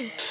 aqui.